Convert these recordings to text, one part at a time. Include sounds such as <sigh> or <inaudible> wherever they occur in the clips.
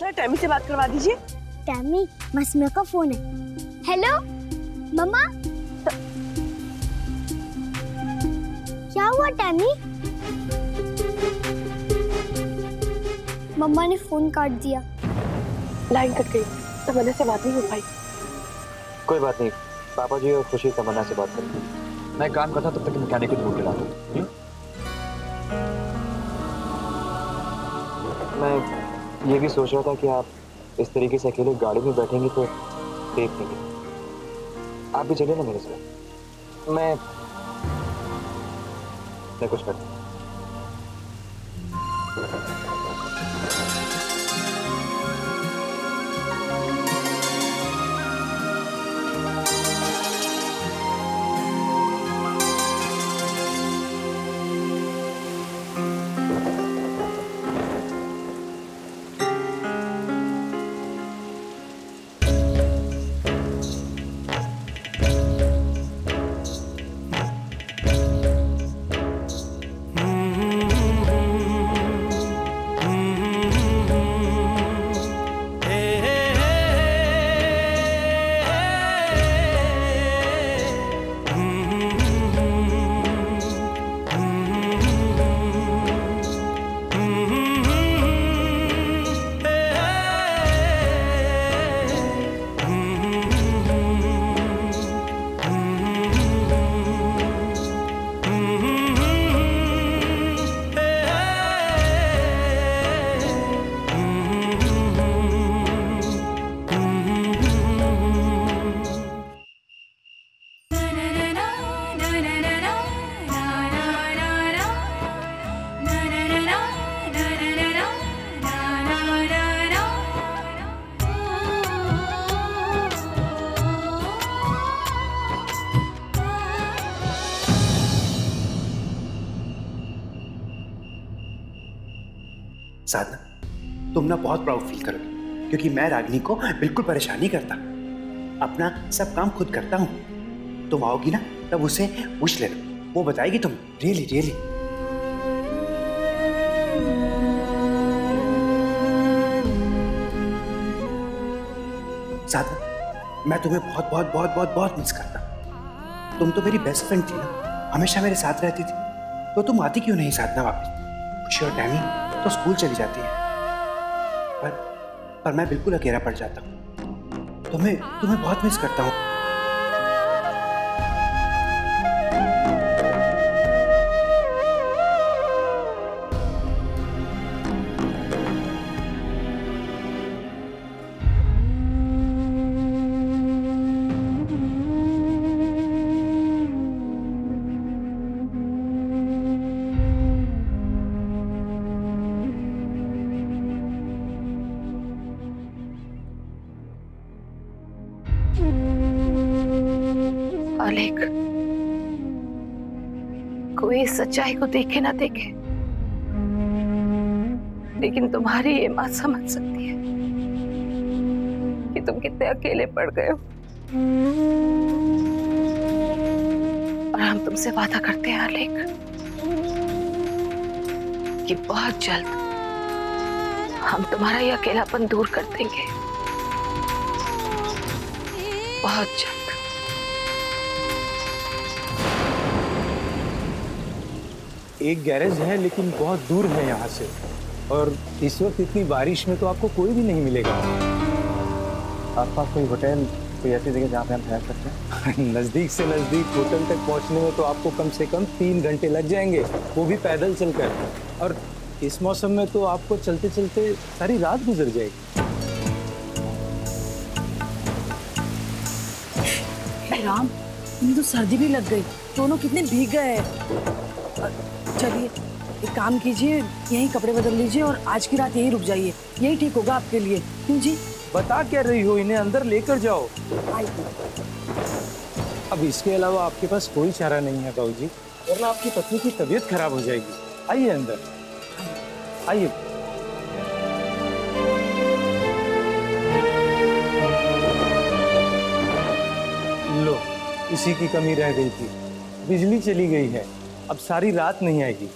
थोड़ा टैमी से बात करवा दीजिए। टैमी मसमिया का फ़ोन है। हेलो? मम्मा? तो... क्या हुआ टैमी? मम्मा ने फ़ोन काट दिया। लाइन कट गई। तमन्ना से बात नहीं हो पाई। कोई बात नहीं। पापा जी और खुशी तमन्ना से बात करेंगे। मैं काम करता तब तक मैकेनिक को ढूंढ के लाता हूँ। हम्म? मैं ये भी सोच रहा था कि आप इस तरीके से अकेले गाड़ी में बैठेंगे तो देख लेंगे। आप भी चले ना मेरे साथ। मैं मैं कुछ करता साधना। तुम ना बहुत प्राउड फील करोगे, क्योंकि मैं रागिनी को बिल्कुल परेशान नहीं करता। अपना सब काम खुद करता हूँ। तुम आओगी ना, तब उसे पूछ लेना। वो बताएगी तुम रियली रियली साधना, मैं तुम्हें बहुत बहुत बहुत बहुत बहुत मिस करता। तुम तो मेरी बेस्ट फ्रेंड थी ना, हमेशा मेरे साथ रहती थी। तो तुम आती क्यों नहीं साधना वापस? और टैमी तो स्कूल चली जाती है। पर पर मैं बिल्कुल अकेला पड़ जाता हूँ। तुम्हें तुम्हें बहुत मिस करता हूँ। मालिक, कोई सच्चाई को देखे ना देखे, लेकिन तुम्हारी ये माँ समझ सकती है कि तुम कितने अकेले पड़ गए हो। और हम तुमसे वादा करते हैं आलेख कि बहुत जल्द हम तुम्हारा ये अकेलापन दूर कर देंगे। बहुत जल्द। एक गैरेज है, लेकिन बहुत दूर है यहाँ से। और इस वक्त इतनी बारिश में तो आपको कोई भी नहीं मिलेगा। आसपास कोई होटल, कोई ऐसी जगह जहाँ पे हम ठहर सकते हैं? <laughs> नज़दीक से नज़दीक होटल तक पहुँचने में तो आपको कम से कम तीन घंटे लग जाएँगे। वो भी पैदल चलकर। और इस मौसम में तो आपको चलते चलते सारी रात गुजर जाएगी। राम तो सर्दी भी लग गई। दोनों कितने भीग गए हैं। चलिए एक काम कीजिए यहीं कपड़े बदल लीजिए और आज की रात यहीं रुक जाइए। यही ठीक होगा आपके लिए। क्यों जी? बता क्या रही हो इन्हें अंदर लेकर जाओ। अब इसके अलावा आपके पास कोई चारा नहीं है बाबू जी वरना आपकी पत्नी की तबीयत खराब हो जाएगी। आइए अंदर। आइए। लो इसी की कमी रह गई थी। बिजली चली गई है। अब सारी रात नहीं आएगी।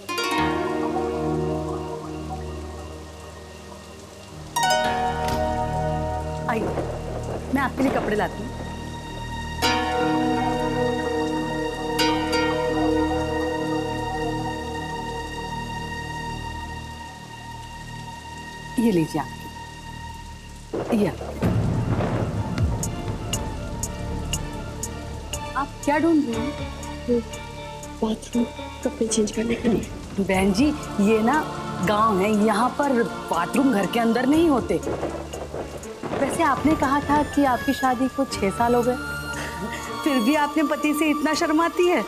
आइए, मैं आपके लिए कपड़े लाती हूँ। ये लीजिए आपके ये आप क्या ढूंढ रही हैं? बाथरूम कपड़े चेंज करने के लिए। बहन जी, ये ना गाँव है, यहाँ पर बाथरूम घर के अंदर नहीं होते। वैसे आपने कहा था कि आपकी शादी को छह साल हो गए। <laughs> फिर भी आपने पति से इतना शर्माती है।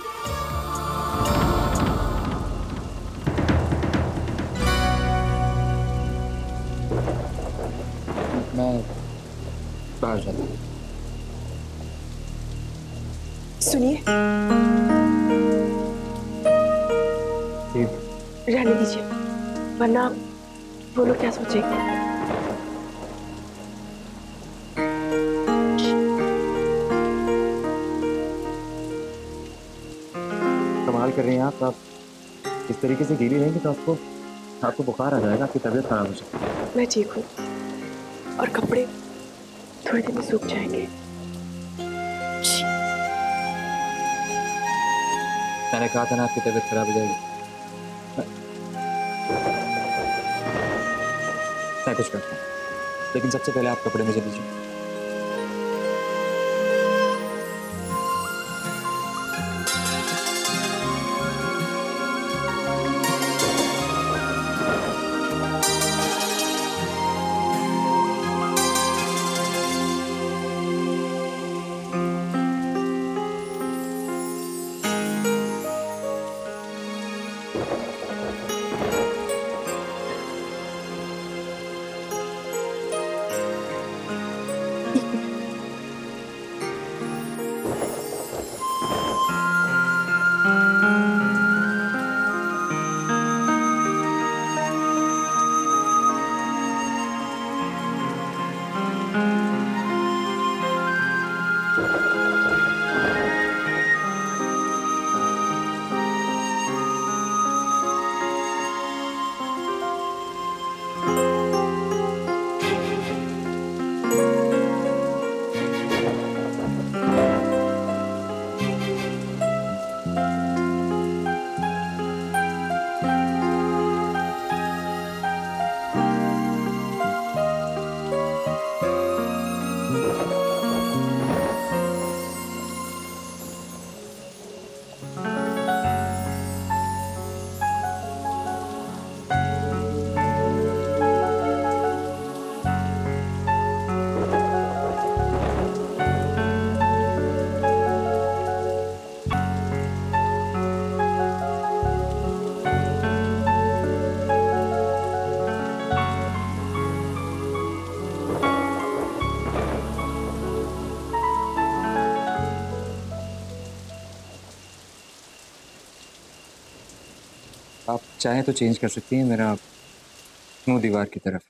रहने दीजिए। वरना वो लोग क्या सोचेंगे? कमाल कर रही हैं आप। आप इस तरीके से गीली रहेंगे तो आपको आपको बुखार आ जाएगा आपकी तबीयत खराब हो जाएगी। मैं ठीक हूँ। और कपड़े थोड़ी देर में सूख जाएँगे। मैंने कहा था ना आपकी तबीयत खराब हो जाएगी। कुछ करता हूँ। लेकिन सबसे पहले आप कपड़े मुझे दीजिए चाहें तो चेंज कर सकती हैं मेरा नो दीवार की तरफ़।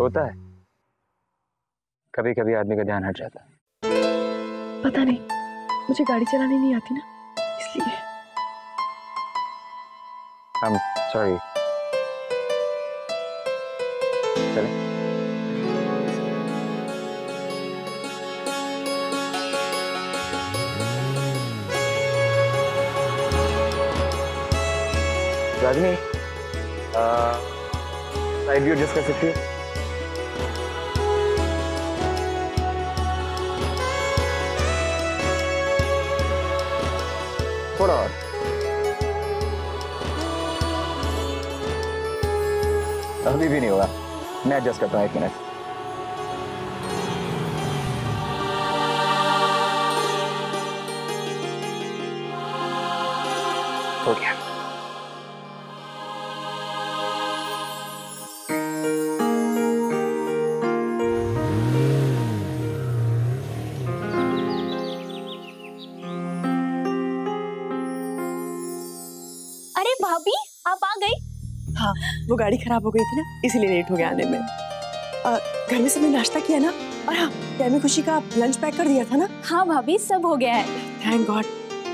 होता है। कभी कभी आदमी का ध्यान हट जाता है। पता नहीं मुझे गाड़ी चलाने नहीं आती ना इसलिए। I'm sorry. चलें। राजनी साइड व्यू एडजस्ट कर सकती थोड़ा। और अभी भी नहीं होगा। मैं एडजस्ट करता हूँ एक मिनट आप आ गई? हाँ वो गाड़ी खराब हो गई थी ना इसीलिए लेट हो गया आने में। घर में सबने नाश्ता किया ना? और हाँ टैमी खुशी का लंच पैक कर दिया था ना? हाँ भाभी सब हो गया है। थैंक गॉड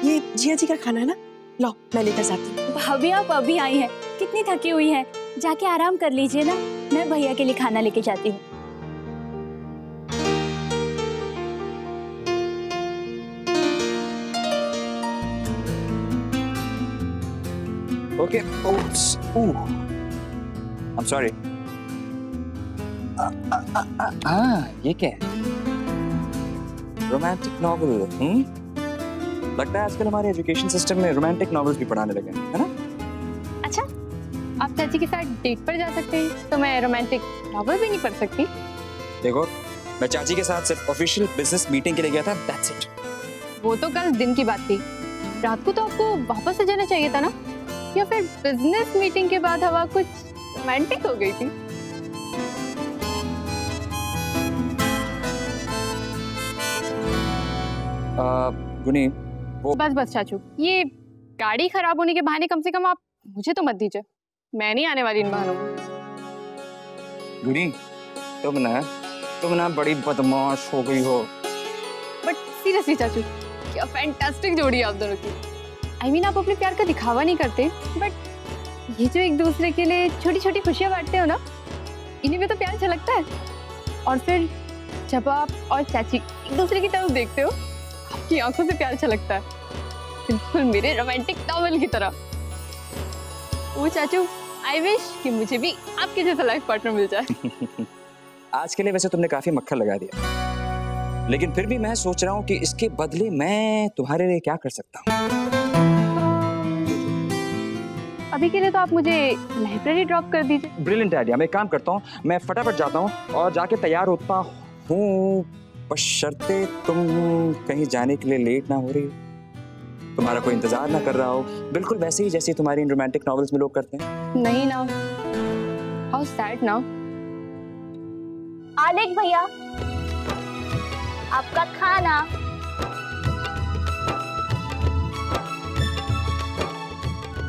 ये जिया जी का खाना है ना? लो मैं लेकर जाती हूँ। भाभी आप अभी आई हैं। कितनी थकी हुई हैं? जाके आराम कर लीजिए ना। मैं भैया के लिए खाना लेके जाती हूँ। Okay I'm sorry. हाँ ये क्या है? रोमांटिक नॉवल हम्म लगता है आजकल हमारे एजुकेशन सिस्टम में रोमांटिक नॉवेल्स भी पढ़ाने लगे हैं है ना? अच्छा आप चाची के साथ डेट पर जा सकते हैं तो मैं रोमांटिक नॉवल भी नहीं पढ़ सकती। देखो मैं चाची के साथ सिर्फ़ ऑफिशियल बिज़नेस मीटिंग के लिए गया था दैट्स इट वो तो कल दिन की बात थी। रात को तो आपको वापस आ जाना चाहिए था ना? या फिर बिज़नेस मीटिंग के बाद हवा कुछ रोमांटिक हो गई थी? गुनी बस बस चाचू। ये गाड़ी खराब होने के बहाने कम से कम आप मुझे तो मत दीजिए। मैं नहीं आने वाली इन बहानों में। गुनी तुम ना तुम ना बड़ी बदमाश हो गई हो। बट सीरियसली चाचू क्या फैंटास्टिक जोड़ी आप दोनों की। आई I मीन mean, आप अपने प्यार का दिखावा नहीं करते बट ये जो एक दूसरे के लिए छोटी छोटी खुशियाँ बांटते हो ना इन्हीं में तो प्यार झलकता है। और फिर जब आप और चाची एक दूसरे की तरफ़ देखते हो आपकी आँखों से प्यार झलकता है। बिल्कुल मेरे रोमांटिक नॉवल की तरह। वो चाचू आई विश कि मुझे भी आपके जैसा लाइफ पार्टनर मिल जाए। <laughs> आज के लिए वैसे तुमने काफ़ी मक्खन लगा दिया। लेकिन फिर भी मैं सोच रहा हूँ कि इसके बदले मैं तुम्हारे लिए क्या कर सकता हूँ। अभी के लिए तो आप मुझे लाइब्रेरी ड्रॉप कर दीजिए। Brilliant idea. मैं काम करता हूँ मैं फटाफट जाता हूँ और जाके तैयार होता हूँ। बशर्ते तुम कहीं जाने के लिए लेट ना हो रही तुम्हारा कोई इंतज़ार ना कर रहा हो। बिल्कुल वैसे ही जैसे तुम्हारी इन रोमांटिक नॉवेल्स में लोग करते हैं। नहीं ना। हाउ सैड ना। आलेख भैया आपका खाना।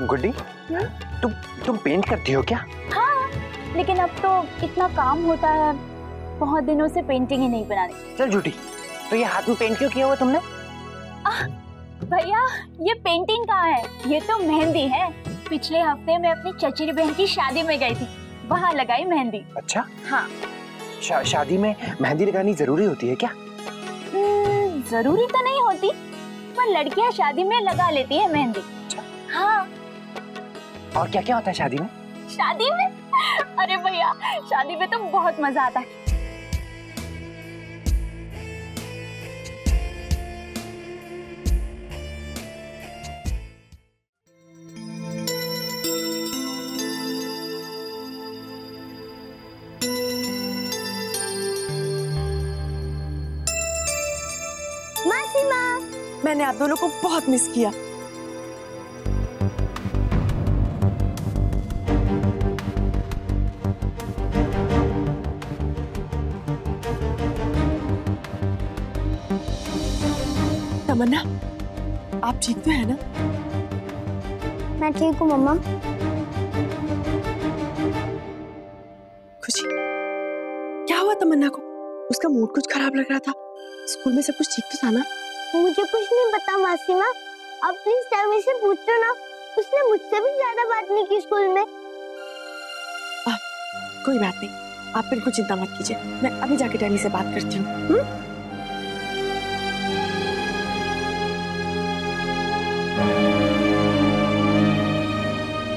गुड्डी तुम तुम पेंट करती हो क्या? हाँ लेकिन अब तो इतना काम होता है। बहुत दिनों से पेंटिंग ही नहीं बनानी। चल झूठी तो ये हाथ में पेंट क्यों किया हुआ तुमने? भैया ये पेंटिंग कहाँ है? ये तो मेहंदी है। पिछले हफ़्ते मैं अपनी चचेरी बहन की शादी में गई थी। वहाँ लगाई मेहंदी। अच्छा? हाँ। शा, शादी में मेहंदी लगानी ज़रूरी होती है क्या? हम्म, ज़रूरी तो नहीं होती पर लड़कियाँ शादी में लगा लेती है मेहंदी। हाँ और क्या क्या होता है शादी में? शादी में? अरे भैया शादी में तो बहुत मज़ा आता है। मैंने आप दोनों को बहुत मिस किया। आप ठीक तो है ना? मैं ठीक हूँ मम्मा। खुशी। क्या हुआ तमन्ना को? उसका मूड कुछ खराब लग रहा था। स्कूल में सब कुछ ठीक तो था ना? मुझे कुछ नहीं पता मासी माँ अब प्लीज़ टैमी से पूछो ना। उसने मुझसे भी ज़्यादा बात नहीं की स्कूल में। आ, कोई बात नहीं। आप बिल्कुल चिंता मत कीजिए। मैं अभी जाके टैमी से बात करती हूँ।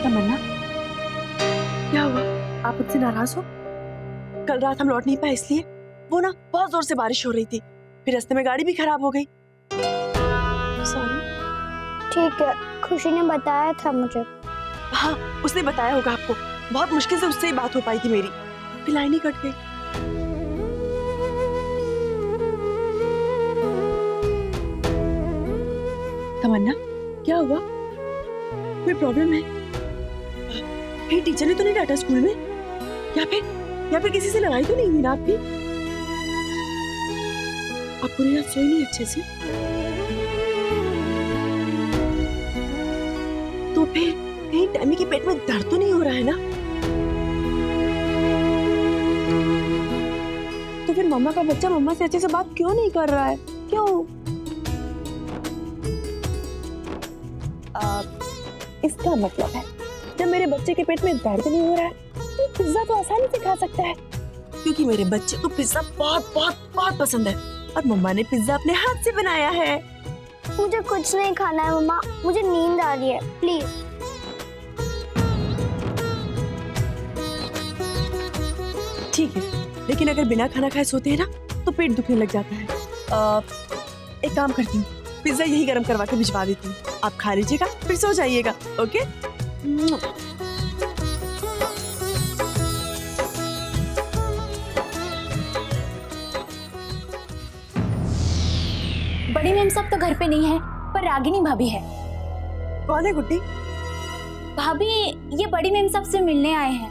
तमन्ना? क्या हुआ? आप मुझसे नाराज़ हो? कल रात हम लौट नहीं पाए इसलिए? वो ना बहुत ज़ोर से बारिश हो रही थी। फिर रास्ते में गाड़ी भी खराब हो गई। सॉरी ठीक है खुशी ने बताया था मुझे। हाँ उसने बताया होगा आपको। बहुत मुश्किल से उससे ही बात हो पाई थी मेरी। फिर लाइन ही कट गई। तमन्ना? क्या हुआ? कोई प्रॉब्लम है? कहीं टीचर ने तो नहीं डांटा स्कूल में? या फिर या फिर किसी से लड़ाई तो नहीं हुई ना आपकी आप पूरी रात सोई नहीं अच्छे से? तो फिर कहीं टैमी के पेट में दर्द तो नहीं हो रहा है ना? तो फिर मम्मा का बच्चा मम्मा से अच्छे से बात क्यों नहीं कर रहा है? क्यों? आ, इसका मतलब है जब मेरे बच्चे के पेट में दर्द नहीं हो रहा है तो पिज्जा तो आसानी से खा सकता है। क्योंकि मेरे बच्चे को पिज्जा बहुत बहुत बहुत पसंद है और मम्मा ने पिज्जा अपने हाथ से बनाया है। मुझे कुछ नहीं खाना है मम्मा। मुझे नींद आ रही है प्लीज़। ठीक है लेकिन अगर बिना खाना खाए सोते हैं ना तो पेट दुखने लग जाता है। आ, एक काम करती हूँ पिज्जा यही गर्म करवा के भिजवा देती हूँ। आप खा लीजिएगा फिर सो जाइएगा ओके? बड़ी मैम सब तो घर पे नहीं है पर रागिनी भाभी है। कौन है गुड्डी? भाभी ये बड़ी मैम सबसे मिलने आए हैं।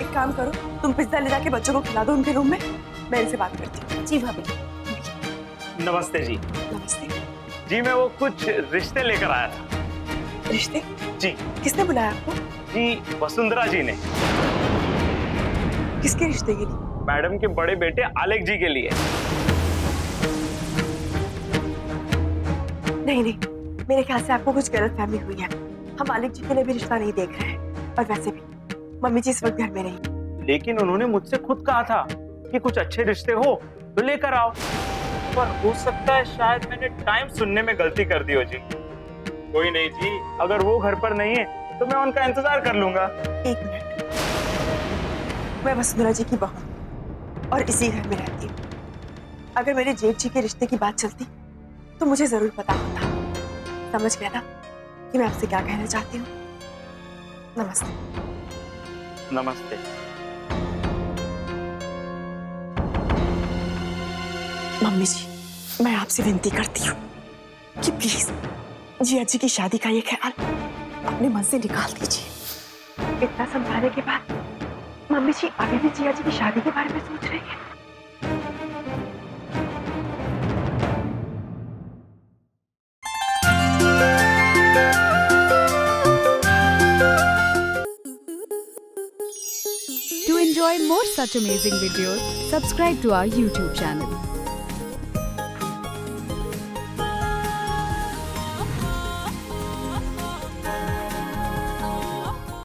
एक काम करो तुम पिज्जा ले जाके बच्चों को खिला दो उनके रूम में मैं इनसे बात करती हूँ। जी भाभी। नमस्ते जी। नमस्ते। जी मैं वो कुछ रिश्ते लेकर आया था। रिश्ते? जी। किसने बुलाया आपको? जी वसुंधरा जी ने। किसके रिश्ते के लिए? मैडम के बड़े बेटे आलेख जी के लिए। नहीं नहीं मेरे ख्याल से आपको कुछ गलत फहमी हुई है। हम मालिक जी के लिए भी रिश्ता नहीं देख रहे हैं और वैसे भी। मम्मी जी इस वक्त घर में नहीं। लेकिन उन्होंने मुझसे खुद कहा था कि कुछ अच्छे रिश्ते हो तो लेकर आओ। पर हो सकता है शायद मैंने टाइम सुनने में गलती कर दी हो जी। कोई नहीं जी अगर वो घर पर नहीं है तो मैं उनका इंतज़ार कर लूँगा। एक मिनट। मैं वसुंधरा जी की बहू और इसी घर में रहती हूँ। अगर मेरे जेठ जी के रिश्ते की बात चलती तो मुझे ज़रूर पता होता। समझ गया ना कि मैं आपसे क्या कहना चाहती हूँ? नमस्ते। नमस्ते। मम्मी जी मैं आपसे विनती करती हूँ कि प्लीज़ जिया जी की शादी का ये ख्याल अपने मन से निकाल दीजिए इतना समझाने के बाद मम्मी जी अभी भी जिया जी की शादी के बारे में सोच रही है To enjoy more such amazing videos, subscribe to our YouTube channel.